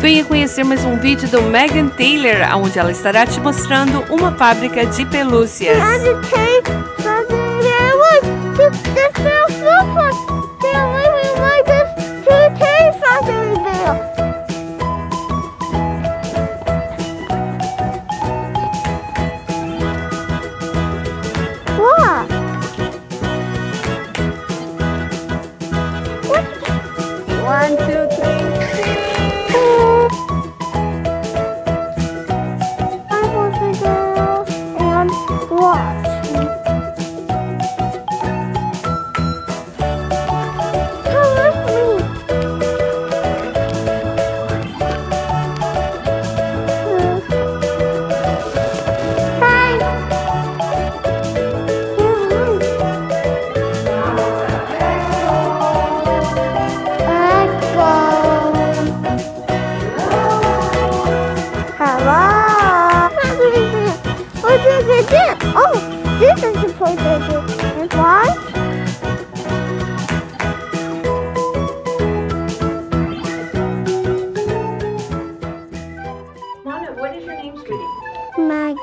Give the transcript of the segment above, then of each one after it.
Venha conhecer mais um vídeo do Megan Taylor, onde ela estará te mostrando uma fábrica de pelúcias.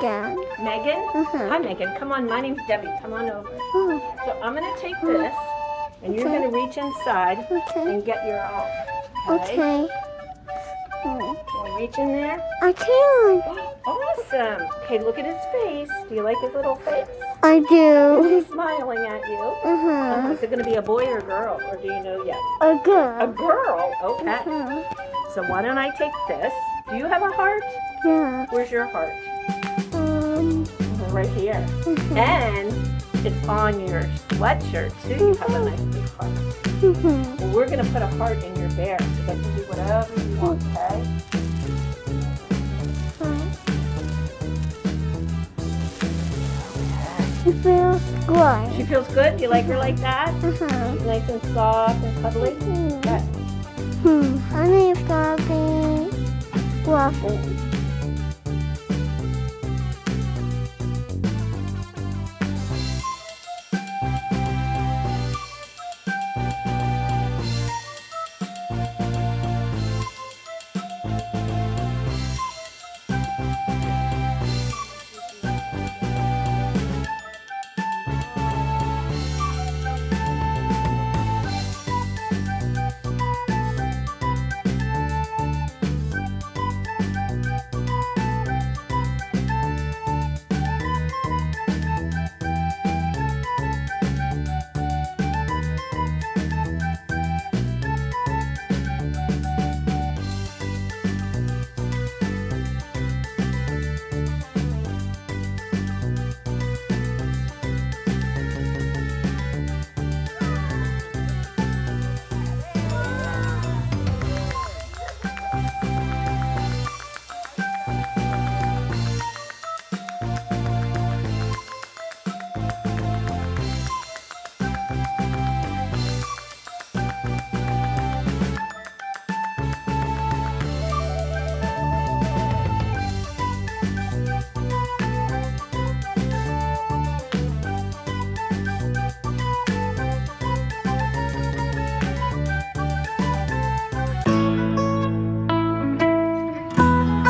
Meghan. Meghan? Uh -huh. Hi, Meghan. Come on. My name's Debbie. Come on over. Oh. So I'm going to take this, and you're Okay. going to reach inside Okay. and get your own. Okay. Can you reach in there? I can. Awesome. Okay, look at his face. Do you like his little face? I do. Is he smiling at you? Uh Oh, huh. is it going to be a boy or girl, or do you know yet? A girl. A girl. Okay. Uh-huh. So why don't I take this? Do you have a heart? Yeah. Where's your heart? Right here. mhm. And it's on your sweatshirt too. You have a nice big heart. Well, we're gonna put a heart in your bear so that you can do whatever you want, okay? She feels good. She feels good? You like her like that? Uh-huh. She's nice and soft and cuddly? Good. Hmm. Gonna be fluffy.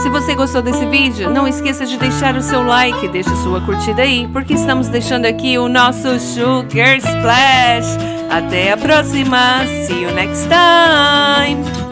Se você gostou desse vídeo, não esqueça de deixar o seu like, deixe sua curtida aí, porque estamos deixando aqui o nosso Sugar Splash. Até a próxima! See you next time!